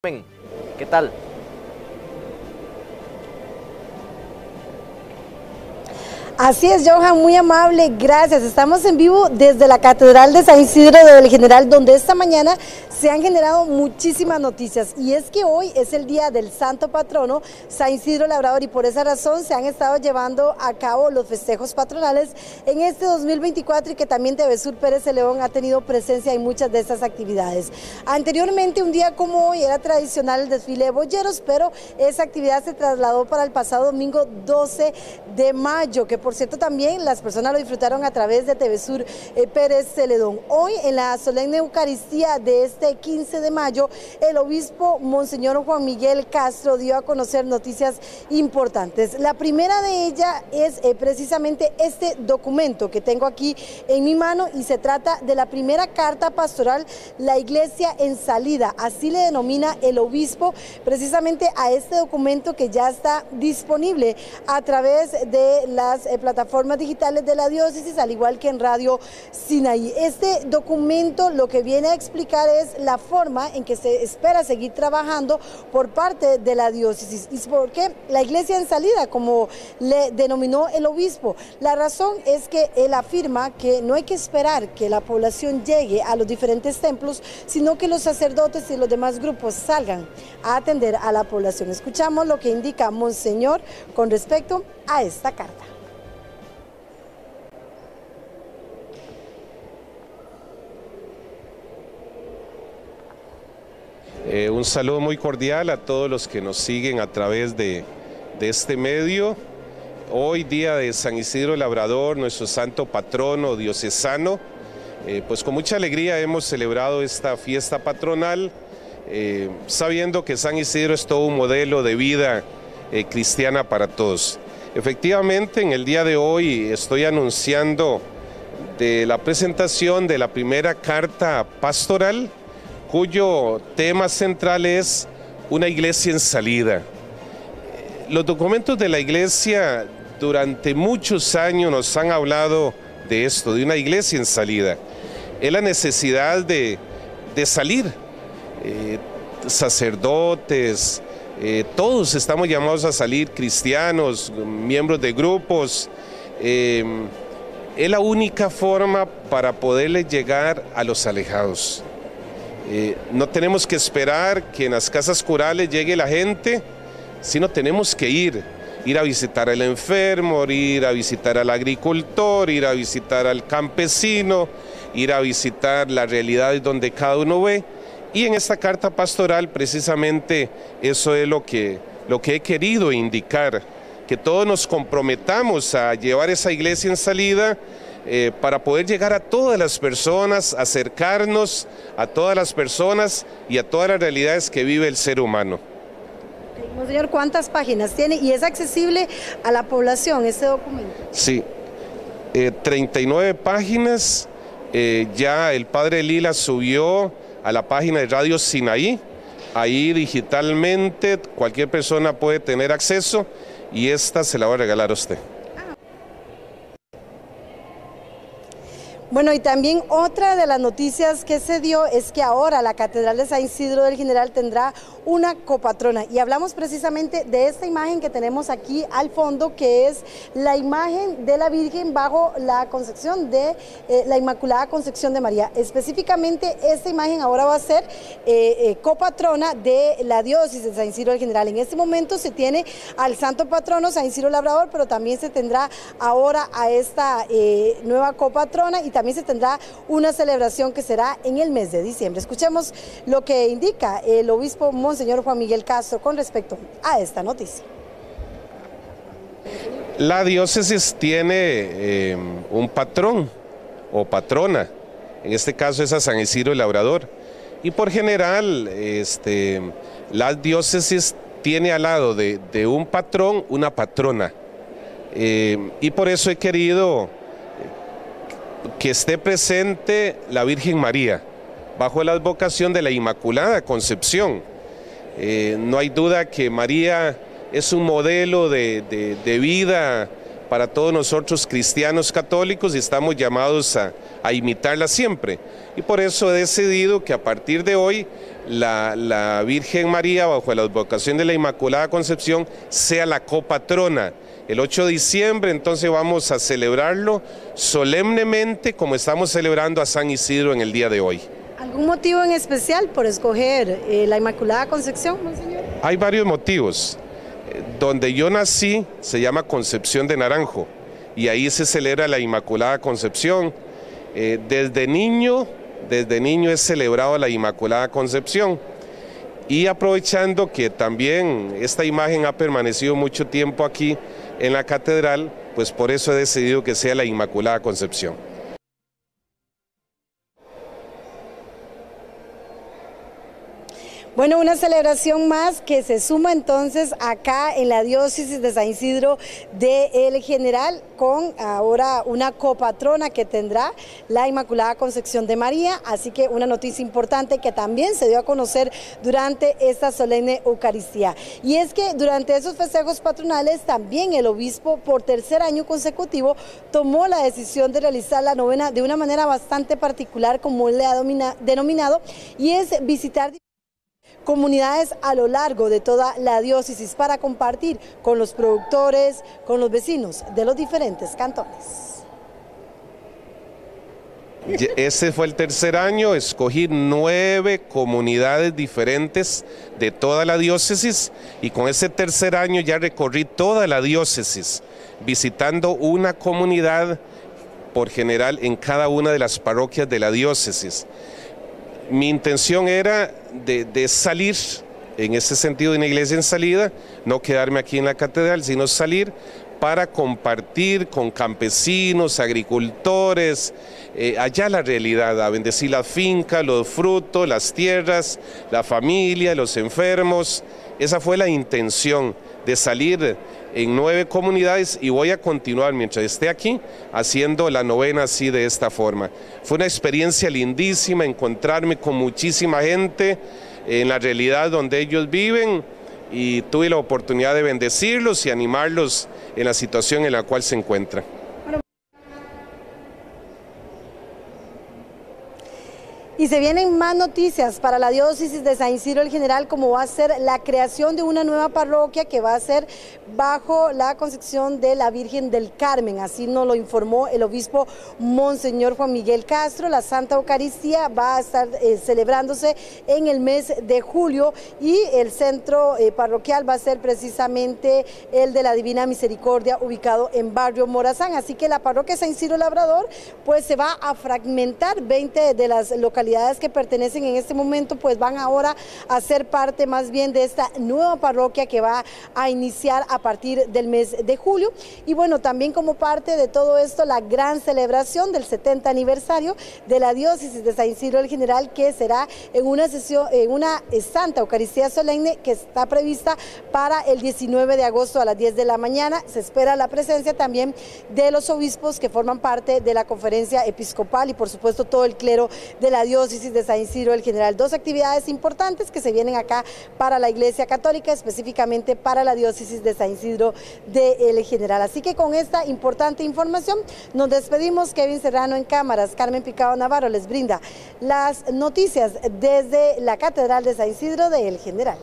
¿Qué tal? Así es, Johan, muy amable, gracias. Estamos en vivo desde la Catedral de San Isidro del General, donde esta mañana se han generado muchísimas noticias. Y es que hoy es el día del Santo Patrono, San Isidro Labrador, y por esa razón se han estado llevando a cabo los festejos patronales en este 2024 y que también TV Sur Pérez de León ha tenido presencia en muchas de estas actividades. Anteriormente, un día como hoy, era tradicional el desfile de boyeros, pero esa actividad se trasladó para el pasado domingo 12 de mayo, que por cierto también las personas lo disfrutaron a través de TV Sur eh, Pérez Celedón. Hoy en la solemne Eucaristía de este 15 de mayo, el obispo Monseñor Juan Miguel Castro dio a conocer noticias importantes. La primera de ellas es eh, precisamente este documento que tengo aquí en mi mano y se trata de la primera carta pastoral, la iglesia en salida, así le denomina el obispo precisamente a este documento que ya está disponible a través de las eh, plataformas digitales de la diócesis, al igual que en Radio Sinaí. Este documento lo que viene a explicar es la forma en que se espera seguir trabajando por parte de la diócesis. ¿Y por qué la iglesia en salida, como le denominó el obispo? La razón es que él afirma que no hay que esperar que la población llegue a los diferentes templos, sino que los sacerdotes y los demás grupos salgan a atender a la población. Escuchamos lo que indica Monseñor con respecto a esta carta. Eh, un saludo muy cordial a todos los que nos siguen a través de, este medio. Hoy día de San Isidro Labrador, nuestro santo patrono diocesano, eh, pues con mucha alegría hemos celebrado esta fiesta patronal, eh, sabiendo que San Isidro es todo un modelo de vida cristiana para todos. Efectivamente, en el día de hoy estoy anunciando de la presentación de la primera carta pastoral cuyo tema central es una iglesia en salida. Los documentos de la iglesia durante muchos años nos han hablado de esto, de una iglesia en salida. Es la necesidad de, salir. Eh, sacerdotes, eh, todos estamos llamados a salir, cristianos, miembros de grupos. Eh, es la única forma para poderle llegar a los alejados. Eh, no tenemos que esperar que en las casas curales llegue la gente, sino tenemos que ir, ir a visitar al enfermo, ir a visitar al agricultor, ir a visitar al campesino, ir a visitar las realidades donde cada uno ve. Y en esta carta pastoral precisamente eso es lo que, lo que he querido indicar, que todos nos comprometamos a llevar esa iglesia en salida eh, para poder llegar a todas las personas, acercarnos a todas las personas y a todas las realidades que vive el ser humano. Señor, ¿cuántas páginas tiene y es accesible a la población este documento? Sí, 39 eh, páginas. Eh, ya el padre Lila subió a la página de Radio Sinaí. Ahí digitalmente cualquier persona puede tener acceso y esta se la va a regalar a usted. Bueno, y también otra de las noticias que se dio es que ahora la Catedral de San Isidro del General tendrá una copatrona. Y hablamos precisamente de esta imagen que tenemos aquí al fondo, que es la imagen de la Virgen bajo la concepción de eh, la Inmaculada Concepción de María. Específicamente esta imagen ahora va a ser eh, eh, copatrona de la diócesis de San Isidro del General. En este momento se tiene al santo patrono San Isidro Labrador, pero también se tendrá ahora a esta nueva copatrona y también se tendrá una celebración que será en el mes de diciembre. Escuchemos lo que indica el obispo Monseñor Juan Miguel Castro con respecto a esta noticia. La diócesis tiene eh, un patrón o patrona, en este caso es a San Isidro el Labrador, y por general este, la diócesis tiene al lado de, un patrón una patrona, eh, y por eso he querido que esté presente la Virgen María bajo la advocación de la Inmaculada Concepción. Eh, no hay duda que María es un modelo de, vida para todos nosotros cristianos católicos y estamos llamados a, imitarla siempre. Y por eso he decidido que a partir de hoy la, Virgen María, bajo la advocación de la Inmaculada Concepción, sea la copatrona. El 8 de diciembre entonces vamos a celebrarlo solemnemente como estamos celebrando a San Isidro en el día de hoy. ¿Algún motivo en especial por escoger eh, la Inmaculada Concepción, monseñor? Hay varios motivos. Donde yo nací se llama Concepción de Naranjo y ahí se celebra la Inmaculada Concepción. Eh, desde niño desde niño he celebrado la Inmaculada Concepción. Y aprovechando que también esta imagen ha permanecido mucho tiempo aquí en la catedral, pues por eso he decidido que sea la Inmaculada Concepción. Bueno, una celebración más que se suma entonces acá en la diócesis de San Isidro de El General con ahora una copatrona que tendrá la Inmaculada Concepción de María, así que una noticia importante que también se dio a conocer durante esta solemne Eucaristía. Y es que durante esos festejos patronales también el obispo por tercer año consecutivo tomó la decisión de realizar la novena de una manera bastante particular como le ha denominado y es visitar comunidades a lo largo de toda la diócesis para compartir con los productores, con los vecinos de los diferentes cantones. Este fue el tercer año, escogí nueve comunidades diferentes de toda la diócesis y con ese tercer año ya recorrí toda la diócesis visitando una comunidad por general en cada una de las parroquias de la diócesis mi intención era de, salir, en ese sentido de una iglesia en salida, no quedarme aquí en la catedral, sino salir para compartir con campesinos, agricultores, eh, allá la realidad, a bendecir la finca, los frutos, las tierras, la familia, los enfermos. Esa fue la intención de salir en nueve comunidades y voy a continuar mientras esté aquí haciendo la novena así de esta forma. Fue una experiencia lindísima encontrarme con muchísima gente en la realidad donde ellos viven y tuve la oportunidad de bendecirlos y animarlos en la situación en la cual se encuentran. Y se vienen más noticias para la diócesis de San Isidro el General, como va a ser la creación de una nueva parroquia que va a ser bajo la concepción de la Virgen del Carmen. Así nos lo informó el obispo Monseñor Juan Miguel Castro. La Santa Eucaristía va a estar eh, celebrándose en el mes de julio y el centro eh, parroquial va a ser precisamente el de la Divina Misericordia, ubicado en Barrio Morazán. Así que la parroquia San Isidro Labrador, pues se va a fragmentar 20 de las localidades que pertenecen en este momento pues van ahora a ser parte más bien de esta nueva parroquia que va a iniciar a partir del mes de julio. Y bueno, también como parte de todo esto, la gran celebración del 70 aniversario de la diócesis de San Isidro del General que será en una sesión, en una Santa Eucaristía Solemne que está prevista para el 19 de agosto a las 10 de la mañana. Se espera la presencia también de los obispos que forman parte de la conferencia episcopal y por supuesto todo el clero de la diócesis diócesis de San Isidro del General. Dos actividades importantes que se vienen acá para la Iglesia Católica, específicamente para la diócesis de San Isidro del General. Así que con esta importante información nos despedimos. Kevin Serrano en cámaras, Carmen Picado Navarro les brinda las noticias desde la Catedral de San Isidro del General.